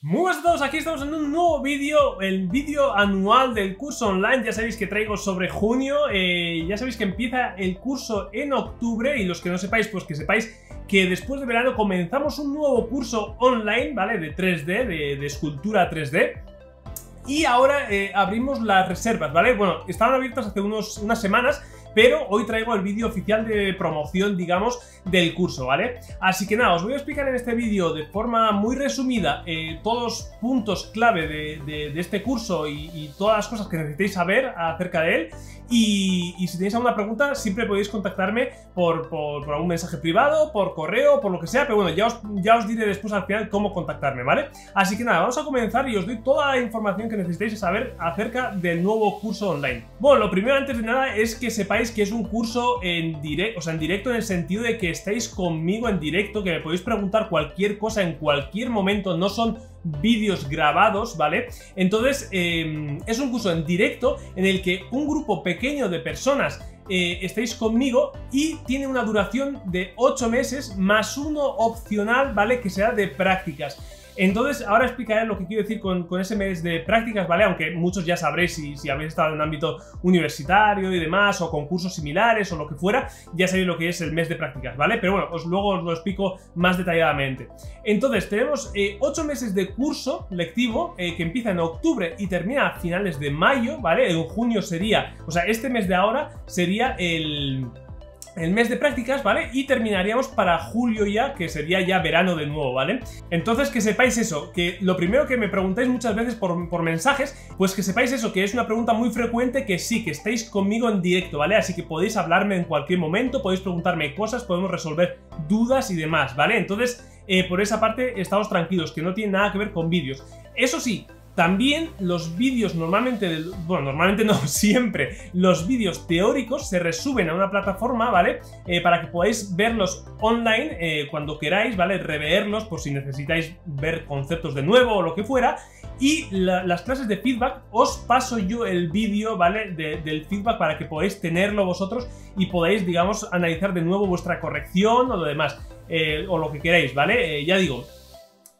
Muy buenas a todos, aquí estamos en un nuevo vídeo, el vídeo anual del curso online, ya sabéis que traigo sobre junio, eh, ya sabéis que empieza el curso en octubre y los que no sepáis, pues que sepáis que después de verano comenzamos un nuevo curso online, ¿vale? De 3D, de, escultura 3D. Y ahora eh, abrimos las reservas, ¿vale? Bueno, estaban abiertas hace unos, unas semanas, pero hoy traigo el vídeo oficial de promoción, digamos, del curso, ¿vale? Así que nada, os voy a explicar en este vídeo de forma muy resumida eh, todos los puntos clave de, este curso y, todas las cosas que necesitéis saber acerca de él. Y, si tenéis alguna pregunta, siempre podéis contactarme por, por, algún mensaje privado, por correo, por lo que sea, pero bueno, ya os, ya os diré después al final cómo contactarme, ¿vale? Así que nada, vamos a comenzar y os doy toda la información que necesitéis saber acerca del nuevo curso online. Bueno, lo primero antes de nada es que sepáis que es un curso en directo, o sea, en directo en el sentido de que estáis conmigo en directo, que me podéis preguntar cualquier cosa en cualquier momento, no son vídeos grabados, ¿vale? Entonces, em, es un curso en directo en el que un grupo pequeño de personas eh, estáis conmigo y tiene una duración de 8 meses más uno opcional, ¿vale? Que sea de prácticas. Entonces, ahora explicaré lo que quiero decir con, ese mes de prácticas, ¿vale? Aunque muchos ya sabréis si, habéis estado en un ámbito universitario y demás, o concursos similares, o lo que fuera, ya sabéis lo que es el mes de prácticas, ¿vale? Pero bueno, luego os lo explico más detalladamente. Entonces, tenemos eh, 8 meses de curso lectivo eh, que empieza en octubre y termina a finales de mayo, ¿vale? En junio sería, o sea, este mes de ahora sería el el mes de prácticas, ¿vale? Y terminaríamos para julio ya, que sería ya verano de nuevo, ¿vale? Entonces que sepáis eso, que lo primero que me preguntáis muchas veces por, mensajes, pues que sepáis eso, que es una pregunta muy frecuente, que sí, que estáis conmigo en directo, ¿vale? Así que podéis hablarme en cualquier momento, podéis preguntarme cosas, podemos resolver dudas y demás, ¿vale? Entonces, eh, por esa parte, estamos tranquilos, que no tiene nada que ver con vídeos. Eso sí, también los vídeos normalmente, bueno, normalmente no, siempre, los vídeos teóricos se resuben a una plataforma, ¿vale? Eh, para que podáis verlos online eh, cuando queráis, ¿vale? Reverlos por si necesitáis ver conceptos de nuevo o lo que fuera. Y las clases de feedback, os paso yo el vídeo, ¿vale? del feedback para que podáis tenerlo vosotros y podáis, digamos, analizar de nuevo vuestra corrección o lo demás, eh, o lo que queráis, ¿vale? ya digo,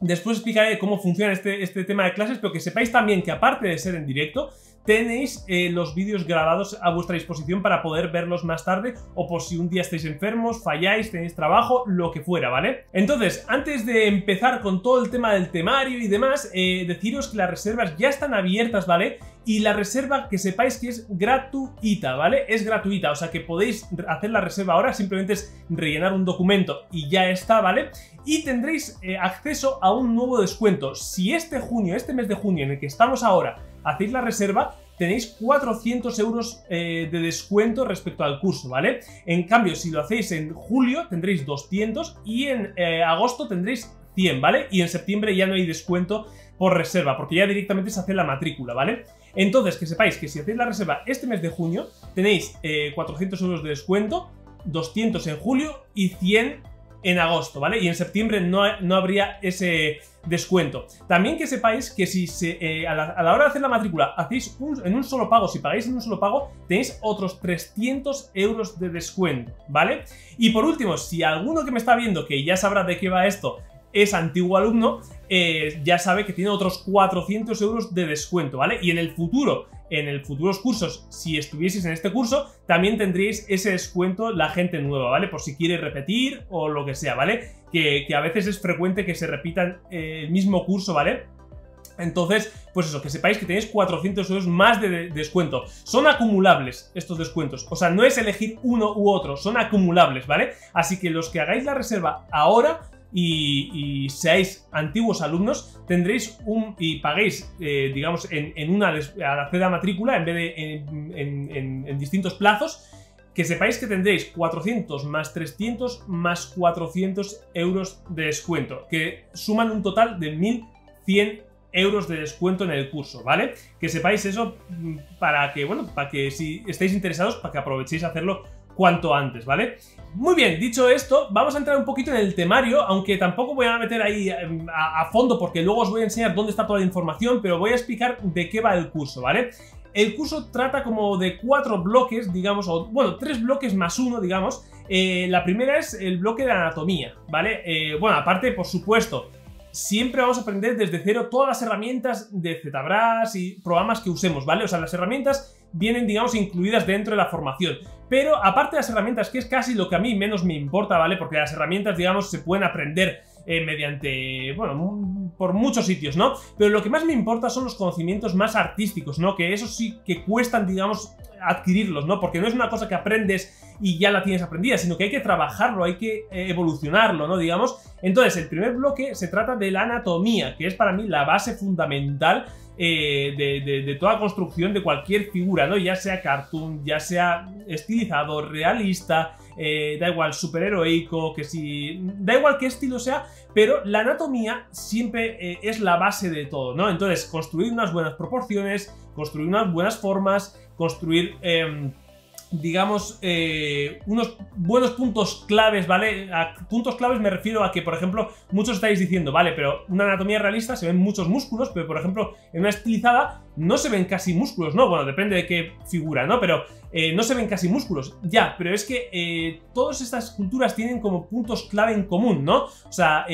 Después explicaré cómo funciona este, este tema de clases, pero que sepáis también que aparte de ser en directo, tenéis eh, los vídeos grabados a vuestra disposición para poder verlos más tarde o por si un día estáis enfermos, falláis, tenéis trabajo, lo que fuera, ¿vale? Entonces, antes de empezar con todo el tema del temario y demás, eh, deciros que las reservas ya están abiertas, ¿vale? Y la reserva que sepáis que es gratuita, ¿vale? Es gratuita, o sea que podéis hacer la reserva ahora, simplemente es rellenar un documento y ya está, ¿vale? Y tendréis eh, acceso a un nuevo descuento. Si este junio, este mes de junio en el que estamos ahora, hacéis la reserva, tenéis 400 euros eh, de descuento respecto al curso, ¿vale? En cambio, si lo hacéis en julio, tendréis 200 y en eh, agosto tendréis 100, ¿vale? Y en septiembre ya no hay descuento por reserva, porque ya directamente se hace la matrícula, ¿vale? Entonces, que sepáis que si hacéis la reserva este mes de junio, tenéis 400 eh, euros de descuento, 200 en julio y 100 en agosto, ¿vale? Y en septiembre no, no habría ese descuento. También que sepáis que si se, eh, a, la, hora de hacer la matrícula hacéis en un solo pago, si pagáis en un solo pago, tenéis otros 300 euros de descuento, ¿vale? Y por último, si alguno que me está viendo que ya sabrá de qué va esto, es antiguo alumno, eh, ya sabe que tiene otros 400 euros de descuento, ¿vale? Y en el futuro, en el futuros cursos, si estuvieseis en este curso, también tendríais ese descuento la gente nueva, ¿vale? Por si quiere repetir o lo que sea, ¿vale? Que, a veces es frecuente que se repitan eh, el mismo curso, ¿vale? Entonces, pues eso, que sepáis que tenéis 400 euros más de, descuento. Son acumulables estos descuentos. O sea, no es elegir uno u otro, son acumulables, ¿vale? Así que los que hagáis la reserva ahora y, seáis antiguos alumnos, tendréis un y paguéis, eh, digamos, en, una al hacer la matrícula en vez de en, distintos plazos, que sepáis que tendréis 400 más 300 más 400 euros de descuento, que suman un total de 1100 euros de descuento en el curso, ¿vale? Que sepáis eso mm, para que, bueno, para que si estáis interesados, para que aprovechéis a hacerlo cuanto antes, ¿vale? Muy bien, dicho esto, vamos a entrar un poquito en el temario, aunque tampoco voy a meter ahí em, a, fondo porque luego os voy a enseñar dónde está toda la información, pero voy a explicar de qué va el curso, ¿vale? El curso trata como de cuatro bloques, digamos, o bueno, tres bloques más uno, digamos. Eh, la primera es el bloque de anatomía, ¿vale? Eh, bueno, aparte, por supuesto, siempre vamos a aprender desde cero todas las herramientas de ZBrush y programas que usemos, ¿vale? O sea, las herramientas vienen, digamos, incluidas dentro de la formación. Pero aparte de las herramientas, que es casi lo que a mí menos me importa, ¿vale? Porque las herramientas, digamos, se pueden aprender eh, mediante, bueno, por muchos sitios, ¿no? Pero lo que más me importa son los conocimientos más artísticos, ¿no? Que eso sí que cuestan, digamos, adquirirlos, ¿no? Porque no es una cosa que aprendes y ya la tienes aprendida, sino que hay que trabajarlo, hay que eh, evolucionarlo, ¿no? Digamos. Entonces, el primer bloque se trata de la anatomía, que es para mí la base fundamental eh, de, toda construcción de cualquier figura, ¿no? Ya sea cartoon, ya sea estilizado, realista, eh, da igual, superheroico, que si... Da igual qué estilo sea, pero la anatomía siempre eh, es la base de todo, ¿no? Entonces, construir unas buenas proporciones, construir unas buenas formas, construir... Digamos, eh, unos buenos puntos claves, ¿vale? A puntos claves me refiero a que, por ejemplo, muchos estáis diciendo, vale, pero una anatomía realista se ven muchos músculos, pero por ejemplo, en una estilizada no se ven casi músculos, ¿no? Bueno, depende de qué figura, ¿no? Pero eh, no se ven casi músculos. Ya, pero es que eh, todas estas culturas tienen como puntos clave en común, ¿no? O sea,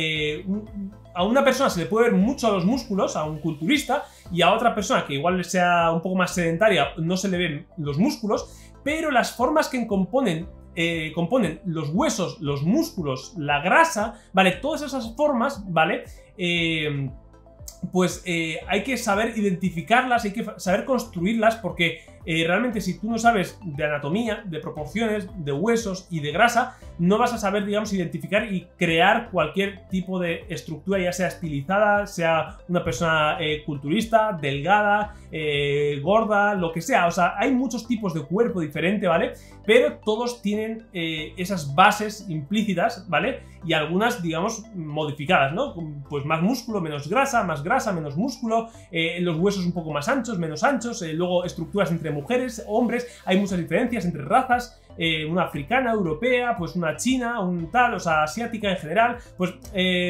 a una persona se le puede ver mucho los músculos, a un culturista, y a otra persona que igual sea un poco más sedentaria no se le ven los músculos, pero las formas que componen eh, componen los huesos, los músculos, la grasa, ¿vale? Todas esas formas, ¿vale? Eh, pues eh, hay que saber identificarlas, hay que saber construirlas, porque eh, realmente si tú no sabes de anatomía, de proporciones, de huesos y de grasa, no vas a saber, digamos, identificar y crear cualquier tipo de estructura, ya sea estilizada, sea una persona eh, culturista, delgada, gorda, lo que sea. O sea, hay muchos tipos de cuerpo diferente, ¿vale? Pero todos tienen esas bases implícitas, ¿vale? Y algunas, digamos, modificadas, ¿no? Pues más músculo, menos grasa, más grasa, menos músculo, eh, los huesos un poco más anchos, menos anchos, eh, luego estructuras entre mujeres, hombres, hay muchas diferencias entre razas, eh, una africana, europea, pues una china, un tal, o sea, asiática en general, pues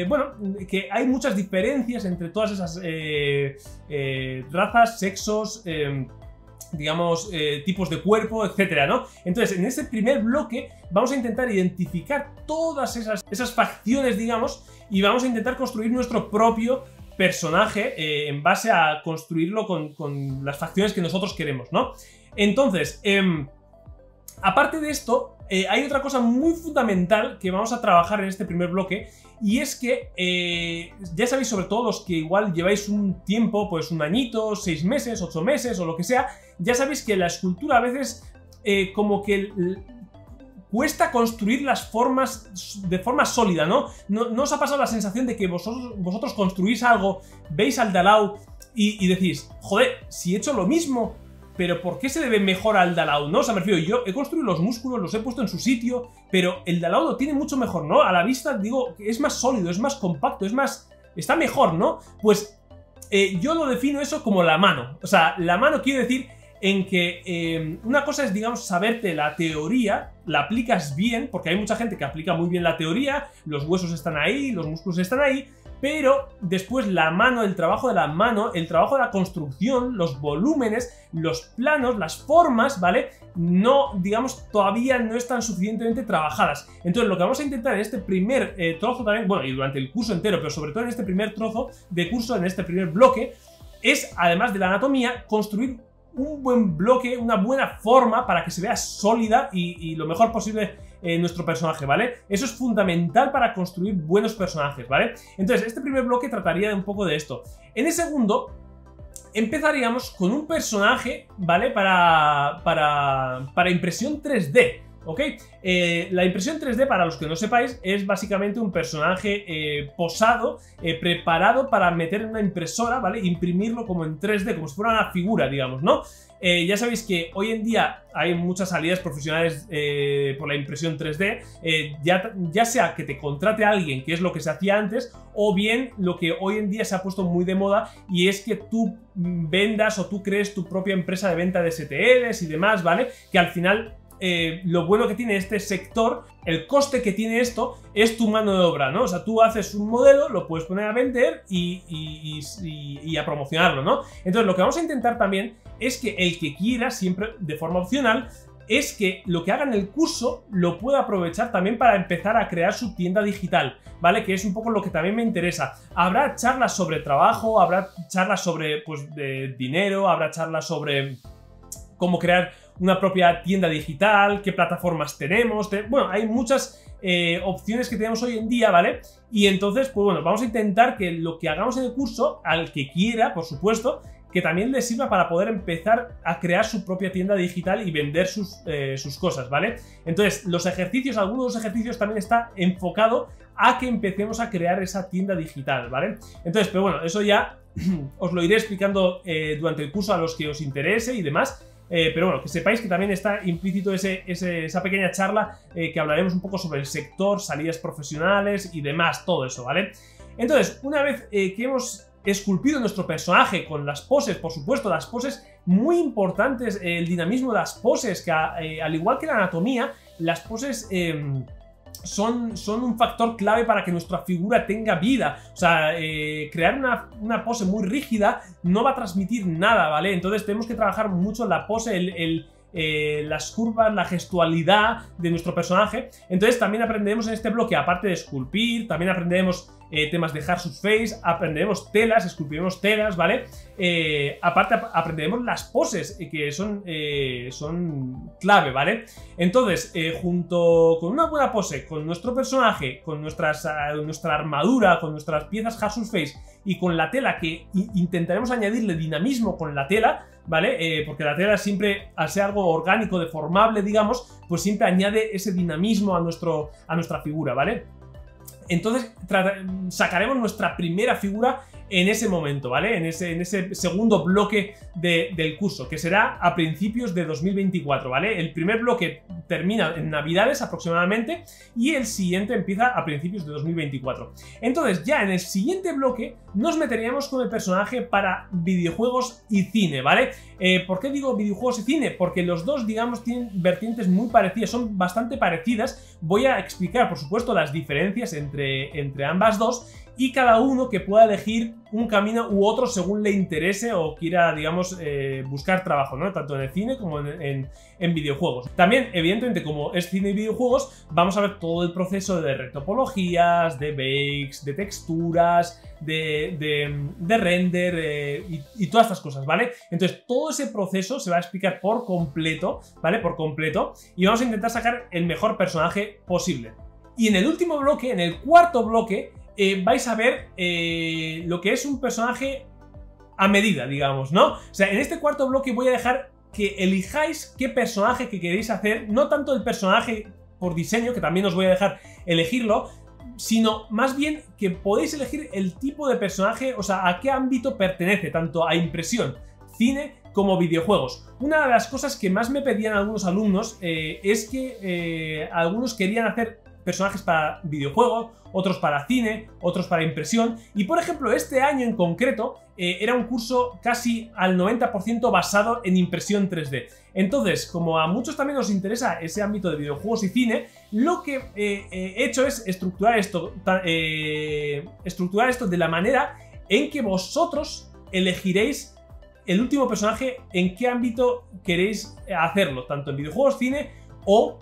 bueno, que hay muchas diferencias entre todas esas razas, sexos, digamos, tipos de cuerpo, etcétera, ¿no? Entonces, en este primer bloque vamos a intentar identificar todas esas, esas facciones, digamos, y vamos a intentar construir nuestro propio personaje eh, en base a construirlo con, las facciones que nosotros queremos, ¿no? Entonces, em, aparte de esto, eh, hay otra cosa muy fundamental que vamos a trabajar en este primer bloque y es que eh, ya sabéis sobre todo los que igual lleváis un tiempo, pues un añito, seis meses, ocho meses o lo que sea, ya sabéis que la escultura a veces como que cuesta construir las formas de forma sólida, ¿no? ¿No, os ha pasado la sensación de que vosotros, vosotros construís algo, veis al Dalau y, decís, joder, si he hecho lo mismo, pero ¿por qué se debe mejor al Dalau? ¿No? O sea, me refiero, yo he construido los músculos, los he puesto en su sitio, pero el Dalau lo tiene mucho mejor, ¿no? A la vista, digo, es más sólido, es más compacto, es más... está mejor, ¿no? Pues eh, yo lo defino eso como la mano. O sea, la mano quiere decir en que eh, una cosa es, digamos, saberte la teoría, la aplicas bien, porque hay mucha gente que aplica muy bien la teoría, los huesos están ahí, los músculos están ahí, pero después la mano, el trabajo de la mano, el trabajo de la construcción, los volúmenes, los planos, las formas, ¿vale? No, digamos, todavía no están suficientemente trabajadas. Entonces lo que vamos a intentar en este primer eh, trozo también, bueno, y durante el curso entero, pero sobre todo en este primer trozo de curso, en este primer bloque, es, además de la anatomía, construir un buen bloque, una buena forma para que se vea sólida y, lo mejor posible eh, nuestro personaje, ¿vale? Eso es fundamental para construir buenos personajes, ¿vale? Entonces, este primer bloque trataría de un poco de esto. En el segundo, empezaríamos con un personaje, ¿vale? Para, para, para impresión 3D. ¿Ok? Eh, la impresión 3D, para los que no sepáis, es básicamente un personaje eh, posado, eh, preparado para meter en una impresora, ¿vale? Imprimirlo como en 3D, como si fuera una figura, digamos, ¿no? ya sabéis que hoy en día hay muchas salidas profesionales por la impresión 3D, ya, ya sea que te contrate a alguien, que es lo que se hacía antes, o bien lo que hoy en día se ha puesto muy de moda y es que tú vendas o tú crees tu propia empresa de venta de STLs y demás, ¿vale? Que al final eh, lo bueno que tiene este sector, el coste que tiene esto, es tu mano de obra, ¿no? O sea, tú haces un modelo, lo puedes poner a vender y, a promocionarlo, ¿no? Entonces, lo que vamos a intentar también es que el que quiera, siempre de forma opcional, es que lo que haga en el curso lo pueda aprovechar también para empezar a crear su tienda digital, ¿vale? Que es un poco lo que también me interesa. Habrá charlas sobre trabajo, habrá charlas sobre pues, de dinero, habrá charlas sobre cómo crear una propia tienda digital, qué plataformas tenemos, bueno, hay muchas eh, opciones que tenemos hoy en día, ¿vale? Y entonces, pues bueno, vamos a intentar que lo que hagamos en el curso, al que quiera, por supuesto, que también le sirva para poder empezar a crear su propia tienda digital y vender sus, eh, sus cosas, ¿vale? Entonces, los ejercicios, algunos de los ejercicios también está enfocado a que empecemos a crear esa tienda digital, ¿vale? Entonces, pero bueno, eso ya os lo iré explicando eh, durante el curso a los que os interese y demás. Eh, pero bueno, que sepáis que también está implícito esa pequeña charla que hablaremos un poco sobre el sector, salidas profesionales y demás, todo eso, ¿vale? Entonces, una vez que hemos esculpido nuestro personaje con las poses, por supuesto, las poses muy importantes, el dinamismo de las poses, que eh, al igual que la anatomía, las poses... Son, son, un factor clave para que nuestra figura tenga vida. O sea, eh, crear una, pose muy rígida no va a transmitir nada, ¿vale? Entonces tenemos que trabajar mucho la pose, el, eh, las curvas, la gestualidad de nuestro personaje. Entonces también aprenderemos en este bloque, aparte de esculpir, también aprenderemos eh, temas de Harsus Face, aprenderemos telas, esculpiremos telas, ¿vale? Eh, aparte aprenderemos las poses, que son, son clave, ¿vale? Entonces, junto con una buena pose, con nuestro personaje, con nuestras, nuestra armadura, con nuestras piezas Harsus Face y con la tela que intentaremos añadirle dinamismo con la tela, ¿vale? Eh, porque la tela siempre, al ser algo orgánico, deformable, digamos, pues siempre añade ese dinamismo a, nuestro, a nuestra figura, ¿vale? Entonces sacaremos nuestra primera figura en ese momento, ¿vale? En ese, en ese segundo bloque del curso, que será a principios de 2024, ¿vale? El primer bloque termina en Navidades aproximadamente y el siguiente empieza a principios de 2024. Entonces, ya en el siguiente bloque nos meteríamos con el personaje para videojuegos y cine, ¿vale? Eh, ¿Por qué digo videojuegos y cine? Porque los dos, digamos, tienen vertientes muy parecidas, son bastante parecidas. Voy a explicar, por supuesto, las diferencias entre, entre ambas dos y cada uno que pueda elegir un camino u otro según le interese o quiera, digamos, eh, buscar trabajo, ¿no? Tanto en el cine como en, videojuegos. También, evidentemente, como es cine y videojuegos, vamos a ver todo el proceso de retopologías, de bakes, de texturas, de, render eh, y, todas estas cosas, ¿vale? Entonces, todo ese proceso se va a explicar por completo, ¿vale? Por completo, y vamos a intentar sacar el mejor personaje posible. Y en el último bloque, en el cuarto bloque, eh, vais a ver eh, lo que es un personaje a medida, digamos, ¿no? O sea, en este cuarto bloque voy a dejar que elijáis qué personaje que queréis hacer, no tanto el personaje por diseño, que también os voy a dejar elegirlo, sino más bien que podéis elegir el tipo de personaje, o sea, a qué ámbito pertenece, tanto a impresión, cine como videojuegos. Una de las cosas que más me pedían algunos alumnos eh, es que algunos querían hacer personajes para videojuegos, otros para cine, otros para impresión. Y por ejemplo, este año en concreto eh, era un curso casi al 90% basado en impresión 3D. Entonces, como a muchos también nos interesa ese ámbito de videojuegos y cine, lo que eh, he hecho es estructurar esto, eh, estructurar esto de la manera en que vosotros elegiréis el último personaje en qué ámbito queréis hacerlo, tanto en videojuegos, cine o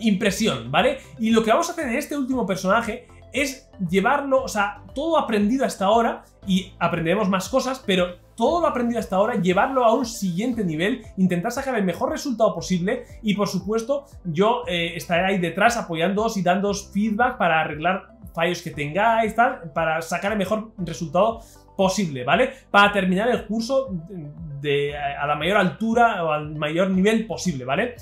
impresión, ¿vale? Y lo que vamos a hacer en este último personaje es llevarlo, o sea, todo aprendido hasta ahora, y aprenderemos más cosas, pero todo lo aprendido hasta ahora, llevarlo a un siguiente nivel, intentar sacar el mejor resultado posible y por supuesto yo eh, estaré ahí detrás apoyándoos y dándoos feedback para arreglar fallos que tengáis, tal, para sacar el mejor resultado posible, ¿vale? Para terminar el curso de, a la mayor altura o al mayor nivel posible, ¿vale?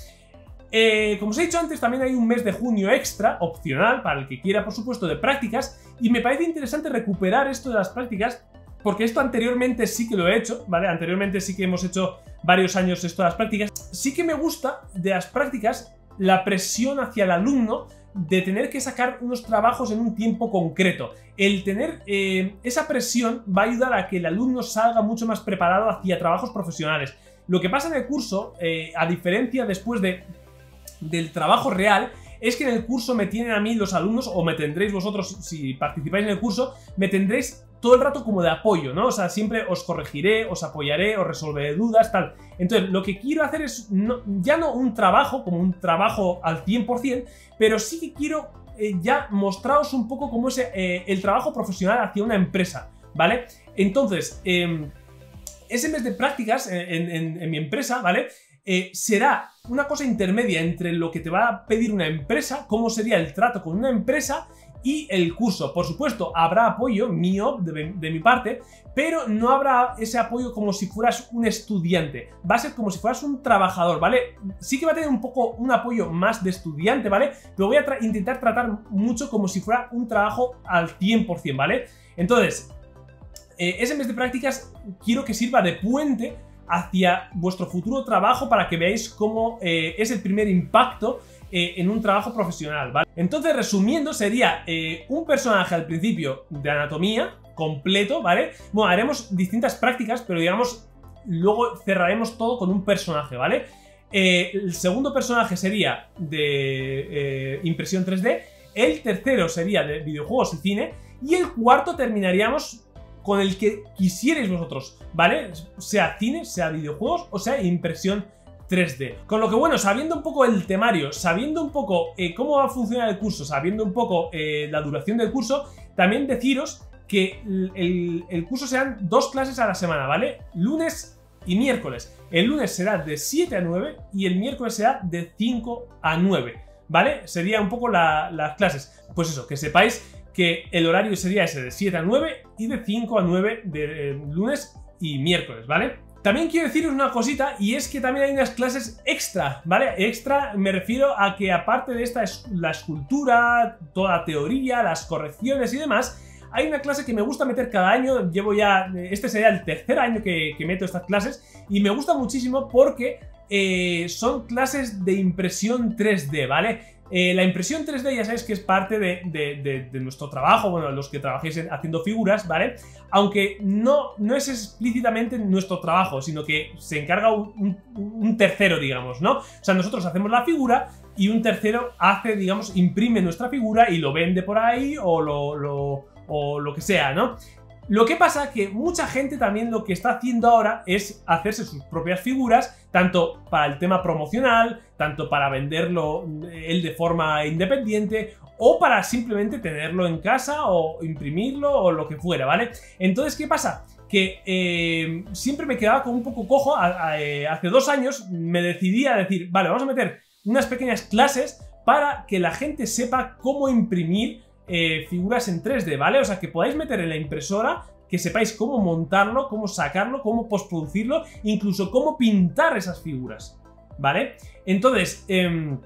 Eh, como os he dicho antes, también hay un mes de junio extra, opcional, para el que quiera, por supuesto, de prácticas, y me parece interesante recuperar esto de las prácticas, porque esto anteriormente sí que lo he hecho, ¿vale? Anteriormente sí que hemos hecho varios años esto de las prácticas. Sí que me gusta de las prácticas la presión hacia el alumno de tener que sacar unos trabajos en un tiempo concreto. El tener eh, esa presión va a ayudar a que el alumno salga mucho más preparado hacia trabajos profesionales. Lo que pasa en el curso, eh, a diferencia después de del trabajo real es que en el curso me tienen a mí los alumnos, o me tendréis vosotros si participáis en el curso, me tendréis todo el rato como de apoyo, ¿no? O sea, siempre os corregiré, os apoyaré, os resolveré dudas, tal. Entonces, lo que quiero hacer es ya no un trabajo, como un trabajo al 100%, pero sí que quiero eh, ya mostraros un poco cómo es eh, el trabajo profesional hacia una empresa, ¿vale? Entonces, em, ese mes de prácticas en, mi empresa, ¿vale? Eh, será una cosa intermedia entre lo que te va a pedir una empresa, cómo sería el trato con una empresa y el curso. Por supuesto, habrá apoyo mío de, mi parte, pero no habrá ese apoyo como si fueras un estudiante. Va a ser como si fueras un trabajador, ¿vale? Sí que va a tener un poco un apoyo más de estudiante, ¿vale? Pero voy a intentar tratar mucho como si fuera un trabajo al 100%, ¿vale? Entonces, eh, ese mes de prácticas quiero que sirva de puente hacia vuestro futuro trabajo para que veáis cómo eh, es el primer impacto eh, en un trabajo profesional, ¿vale? Entonces, resumiendo, sería eh, un personaje al principio de anatomía completo, ¿vale? Bueno, haremos distintas prácticas, pero digamos, luego cerraremos todo con un personaje, ¿vale? El segundo personaje sería de impresión 3D, el tercero sería de videojuegos y cine, y el cuarto terminaríamos con el que quisierais vosotros, ¿vale? Sea cine, sea videojuegos o sea impresión 3D. Con lo que bueno, sabiendo un poco el temario, sabiendo un poco eh, cómo va a funcionar el curso, sabiendo un poco eh, la duración del curso, también deciros que el, curso serán dos clases a la semana, ¿vale? Lunes y miércoles. El lunes será de 7 a 9 y el miércoles será de 5 a 9, ¿vale? Sería un poco las clases. Pues eso, que sepáis que el horario sería ese de 7 a 9 y de 5 a 9 de eh, lunes y miércoles, ¿vale? También quiero deciros una cosita y es que también hay unas clases extra, ¿vale? Extra me refiero a que aparte de esta la escultura, toda la teoría, las correcciones y demás, hay una clase que me gusta meter cada año, llevo ya, este sería el tercer año que, meto estas clases y me gusta muchísimo porque eh, son clases de impresión 3D, ¿vale? Eh, la impresión 3D ya sabéis que es parte de, nuestro trabajo, bueno, los que trabajéis haciendo figuras, ¿vale? Aunque no, no es explícitamente nuestro trabajo, sino que se encarga un, tercero, digamos, ¿no? O sea, nosotros hacemos la figura y un tercero hace, digamos, imprime nuestra figura y lo vende por ahí o lo, o lo que sea, ¿no? Lo que pasa que mucha gente también lo que está haciendo ahora es hacerse sus propias figuras, tanto para el tema promocional, tanto para venderlo eh, él de forma independiente, o para simplemente tenerlo en casa o imprimirlo o lo que fuera, ¿vale? Entonces, ¿qué pasa? Que eh, siempre me quedaba con un poco cojo, eh, hace dos años me decidí a decir, vale, vamos a meter unas pequeñas clases para que la gente sepa cómo imprimir eh, figuras en 3D, ¿vale? O sea, que podáis meter en la impresora, que sepáis cómo montarlo, cómo sacarlo, cómo postproducirlo, incluso cómo pintar esas figuras, ¿vale? Entonces, em,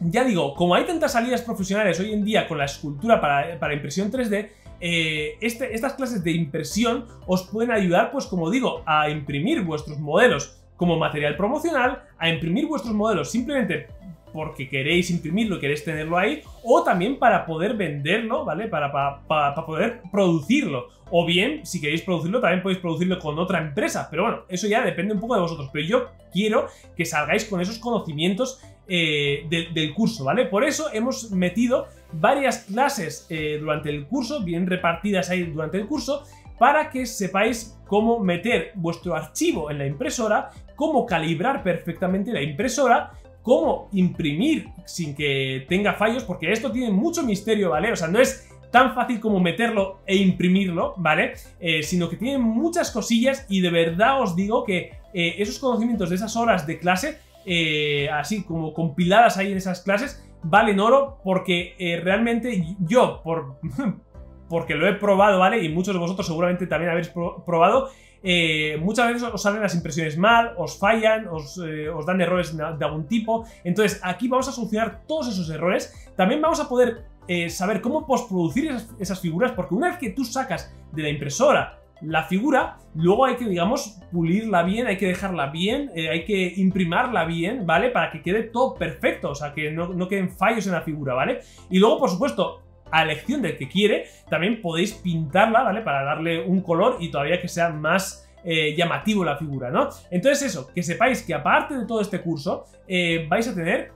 ya digo, como hay tantas salidas profesionales hoy en día con la escultura para, impresión 3D, eh, este, estas clases de impresión os pueden ayudar, pues como digo, a imprimir vuestros modelos como material promocional, a imprimir vuestros modelos simplemente porque queréis imprimirlo, queréis tenerlo ahí, o también para poder venderlo, ¿vale? Para, para, poder producirlo. O bien, si queréis producirlo, también podéis producirlo con otra empresa. Pero bueno, eso ya depende un poco de vosotros. Pero yo quiero que salgáis con esos conocimientos eh, del curso, ¿vale? Por eso hemos metido varias clases eh, durante el curso, bien repartidas ahí durante el curso, para que sepáis cómo meter vuestro archivo en la impresora, cómo calibrar perfectamente la impresora cómo imprimir sin que tenga fallos, porque esto tiene mucho misterio, ¿vale? O sea, no es tan fácil como meterlo e imprimirlo, ¿vale? Eh, sino que tiene muchas cosillas y de verdad os digo que eh, esos conocimientos de esas horas de clase, eh, así como compiladas ahí en esas clases, valen oro porque realmente yo, por, porque lo he probado, ¿vale? Y muchos de vosotros seguramente también habéis probado, eh, muchas veces os salen las impresiones mal, os fallan, os, eh, dan errores de algún tipo. Entonces aquí vamos a solucionar todos esos errores. También vamos a poder eh, saber cómo postproducir esas, figuras, porque una vez que tú sacas de la impresora la figura, luego hay que, digamos, pulirla bien, hay que dejarla bien, hay que imprimarla bien, ¿vale? Para que quede todo perfecto, o sea, que no, no queden fallos en la figura, ¿vale? Y luego, por supuesto, a elección del que quiere, también podéis pintarla, ¿vale? Para darle un color y todavía que sea más eh, llamativo la figura, ¿no? Entonces eso, que sepáis que aparte de todo este curso, eh, vais a tener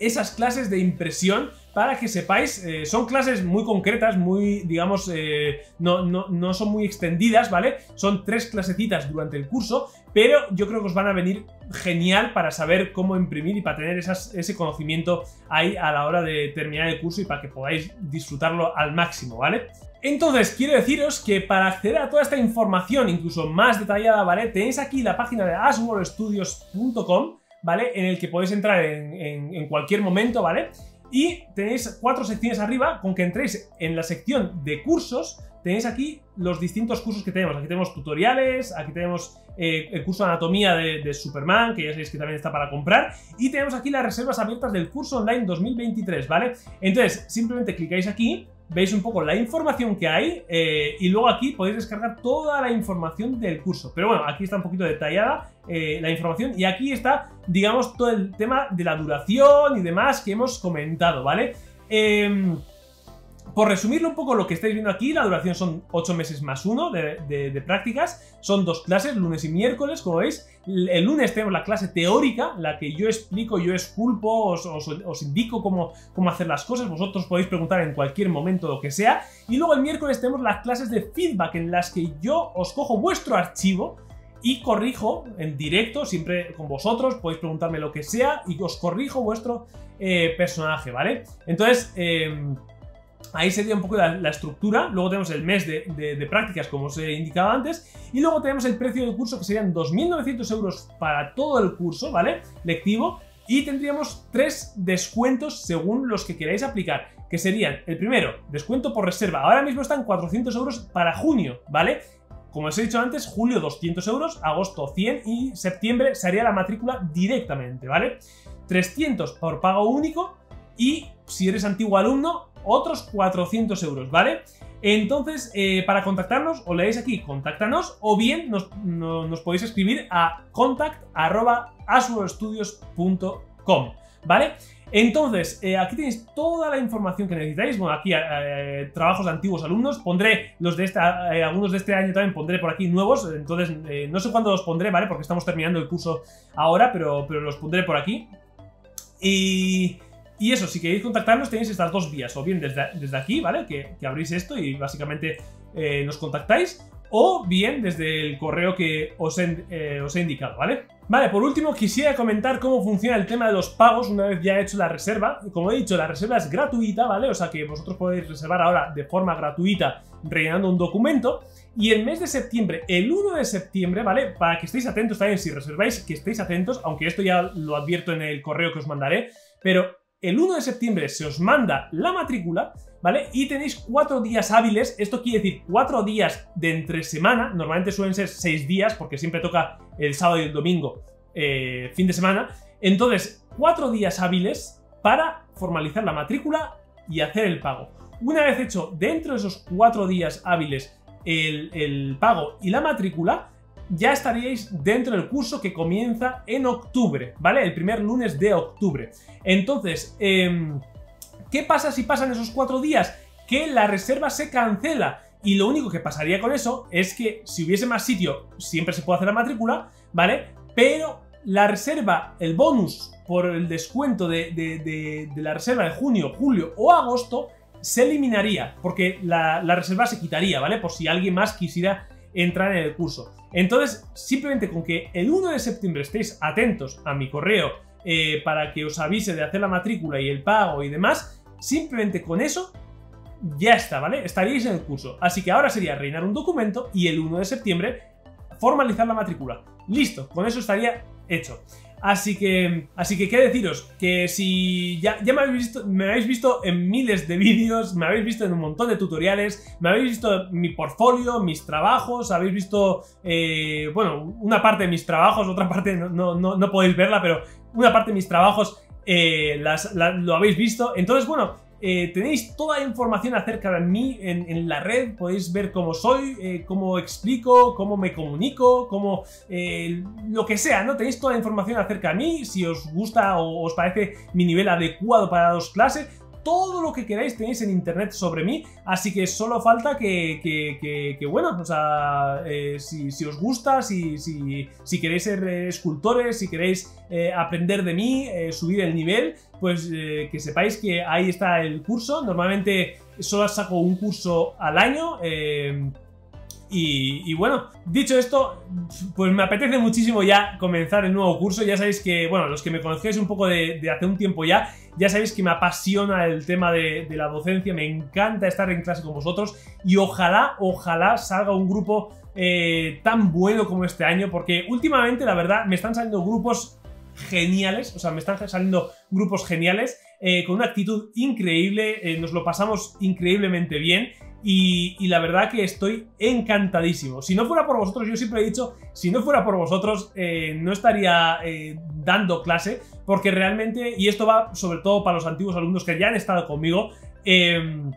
esas clases de impresión para que sepáis, eh, son clases muy concretas, muy, digamos, eh, no, no, son muy extendidas, ¿vale? Son tres clasecitas durante el curso, pero yo creo que os van a venir genial para saber cómo imprimir y para tener ese conocimiento ahí a la hora de terminar el curso y para que podáis disfrutarlo al máximo, ¿vale? Entonces, quiero deciros que para acceder a toda esta información, incluso más detallada, ¿vale? Tenéis aquí la página de asworldstudios.com, ¿vale? En el que podéis entrar en, cualquier momento, ¿vale? Y tenéis cuatro secciones arriba, con que entréis en la sección de cursos, tenéis aquí los distintos cursos que tenemos. Aquí tenemos tutoriales, aquí tenemos eh, el curso de anatomía de, de, Superman, que ya sabéis que también está para comprar, y tenemos aquí las reservas abiertas del curso online 2023, ¿vale? Entonces, simplemente clicáis aquí, veis un poco la información que hay eh, y luego aquí podéis descargar toda la información del curso. Pero bueno, aquí está un poquito detallada eh, la información y aquí está, digamos, todo el tema de la duración y demás que hemos comentado, ¿vale? Eh, por resumirlo un poco lo que estáis viendo aquí, la duración son 8 meses más 1 de, prácticas, son dos clases, lunes y miércoles, como veis. El lunes tenemos la clase teórica, la que yo explico, yo esculpo, os, indico cómo, cómo hacer las cosas, vosotros podéis preguntar en cualquier momento lo que sea. Y luego el miércoles tenemos las clases de feedback, en las que yo os cojo vuestro archivo, y corrijo en directo, siempre con vosotros, podéis preguntarme lo que sea y os corrijo vuestro eh, personaje, ¿vale? Entonces, eh, Ahí sería un poco la, estructura. Luego tenemos el mes de, prácticas, como os he indicado antes. Y luego tenemos el precio del curso, que serían 2.900 euros para todo el curso, ¿vale? Lectivo. Y tendríamos tres descuentos según los que queráis aplicar. Que serían, el primero, descuento por reserva. Ahora mismo están 400 euros para junio, ¿vale? Como os he dicho antes, julio 200 euros, agosto 100 y septiembre se haría la matrícula directamente, ¿vale? 300 por pago único y si eres antiguo alumno, otros 400 euros, ¿vale? Entonces, eh, para contactarnos, os leéis aquí, contáctanos, o bien nos, podéis escribir a contact.asworldstudios.com, ¿vale? Entonces, eh, aquí tenéis toda la información que necesitáis. Bueno, aquí eh, trabajos de antiguos alumnos. Pondré los de esta, algunos de este año también pondré por aquí nuevos. Entonces, no sé cuándo los pondré, ¿vale? Porque estamos terminando el curso ahora, pero, pero los pondré por aquí. Y, y eso, si queréis contactarnos tenéis estas dos vías, o bien desde, desde aquí, ¿vale? Que, abrís esto y básicamente eh, nos contactáis, o bien desde el correo que os eh, os he indicado, ¿vale? Vale, por último quisiera comentar cómo funciona el tema de los pagos una vez ya he hecho la reserva. Como he dicho, la reserva es gratuita, ¿vale? O sea que vosotros podéis reservar ahora de forma gratuita rellenando un documento. Y el mes de septiembre, el 1 de septiembre, ¿vale? Para que estéis atentos también, si reserváis, que estéis atentos, aunque esto ya lo advierto en el correo que os mandaré, pero el 1 de septiembre se os manda la matrícula, ¿vale? Y tenéis cuatro días hábiles, esto quiere decir cuatro días de entre semana, normalmente suelen ser seis días, porque siempre toca el sábado y el domingo, eh, fin de semana. Entonces, cuatro días hábiles para formalizar la matrícula y hacer el pago. Una vez hecho dentro de esos cuatro días hábiles el, el pago y la matrícula, ya estaríais dentro del curso que comienza en octubre, ¿vale? El primer lunes de octubre. Entonces, em, ¿qué pasa si pasan esos cuatro días? Que la reserva se cancela. Y lo único que pasaría con eso es que si hubiese más sitio, siempre se puede hacer la matrícula, ¿vale? Pero la reserva, el bonus por el descuento de, la reserva de junio, julio o agosto, se eliminaría, porque la, la reserva se quitaría, ¿vale? Por si alguien más quisiera entrar en el curso. Entonces, simplemente con que el 1 de septiembre estéis atentos a mi correo eh, para que os avise de hacer la matrícula y el pago y demás, simplemente con eso ya está, ¿vale? Estaríais en el curso. Así que ahora sería reinar un documento y el 1 de septiembre formalizar la matrícula. Listo, con eso estaría hecho. Así que, así que, ¿qué deciros? Que si ya, me, habéis visto, me habéis visto en miles de vídeos, me habéis visto en un montón de tutoriales, me habéis visto mi portfolio, mis trabajos, habéis visto, eh, bueno, una parte de mis trabajos, otra parte no, no, no, podéis verla, pero una parte de mis trabajos eh, las, lo habéis visto. Entonces, bueno, eh, tenéis toda la información acerca de mí en, la red, podéis ver cómo soy, eh, cómo explico, cómo me comunico, cómo eh, lo que sea, ¿no? Tenéis toda la información acerca de mí, si os gusta o os parece mi nivel adecuado para dos clases, todo lo que queráis tenéis en internet sobre mí, así que solo falta que, que, bueno, o sea, eh, si, os gusta, si, si, si queréis ser eh, escultores, si queréis eh, aprender de mí, subir el nivel, pues que sepáis que ahí está el curso. Normalmente solo saco un curso al año. Y, bueno, dicho esto, pues me apetece muchísimo ya comenzar el nuevo curso. Ya sabéis que, bueno, los que me conocéis un poco de, hace un tiempo ya, ya sabéis que me apasiona el tema de, la docencia, me encanta estar en clase con vosotros y ojalá, ojalá salga un grupo eh, tan bueno como este año, porque últimamente, la verdad, me están saliendo grupos geniales, o sea, me están saliendo grupos geniales, eh, con una actitud increíble, eh, nos lo pasamos increíblemente bien y, la verdad que estoy encantadísimo. Si no fuera por vosotros, yo siempre he dicho, si no fuera por vosotros, eh, no estaría eh, dando clase, porque realmente, y esto va sobre todo para los antiguos alumnos que ya han estado conmigo, em,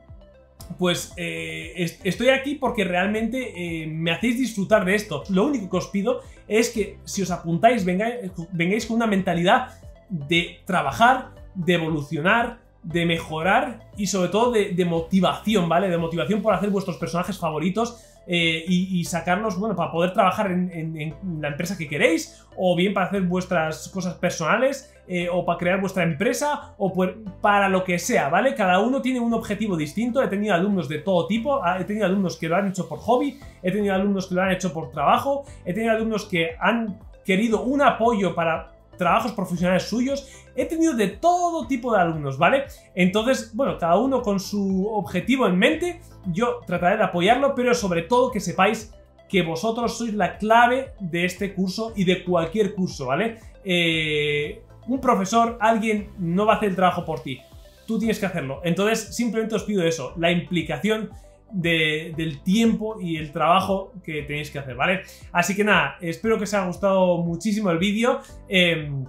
pues eh, estoy aquí porque realmente me hacéis disfrutar de esto. Lo único que os pido es que si os apuntáis, vengáis, vengáis con una mentalidad de trabajar, de evolucionar, de mejorar y sobre todo de, motivación, ¿vale? De motivación por hacer vuestros personajes favoritos eh, y, sacarlos, bueno, para poder trabajar en, la empresa que queréis, o bien para hacer vuestras cosas personales, eh, o para crear vuestra empresa, o para lo que sea, ¿vale? Cada uno tiene un objetivo distinto. He tenido alumnos de todo tipo, ah, he tenido alumnos que lo han hecho por hobby, he tenido alumnos que lo han hecho por trabajo, he tenido alumnos que han querido un apoyo para trabajos profesionales suyos. He tenido de todo tipo de alumnos, ¿vale? Entonces, bueno, cada uno con su objetivo en mente, yo trataré de apoyarlo, pero sobre todo que sepáis que vosotros sois la clave de este curso y de cualquier curso, ¿vale? Eh, un profesor, alguien no va a hacer el trabajo por ti. Tú tienes que hacerlo. Entonces, simplemente os pido eso, la implicación del tiempo y el trabajo que tenéis que hacer, ¿vale? Así que nada, espero que os haya gustado muchísimo el vídeo. Em,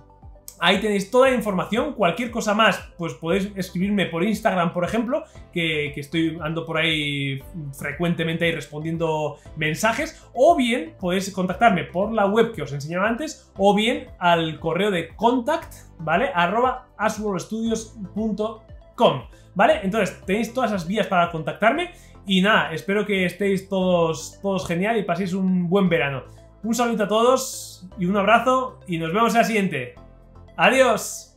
ahí tenéis toda la información. Cualquier cosa más, pues podéis escribirme por Instagram, por ejemplo, que, estoy ando por ahí frecuentemente ahí respondiendo mensajes. O bien podéis contactarme por la web que os enseñaba antes, o bien al correo de contact, ¿vale? arroba asworldstudios.com, ¿vale? Entonces tenéis todas esas vías para contactarme. Y nada, espero que estéis todos, todos genial y paséis un buen verano. Un saludo a todos y un abrazo y nos vemos en la siguiente. ¡Adiós!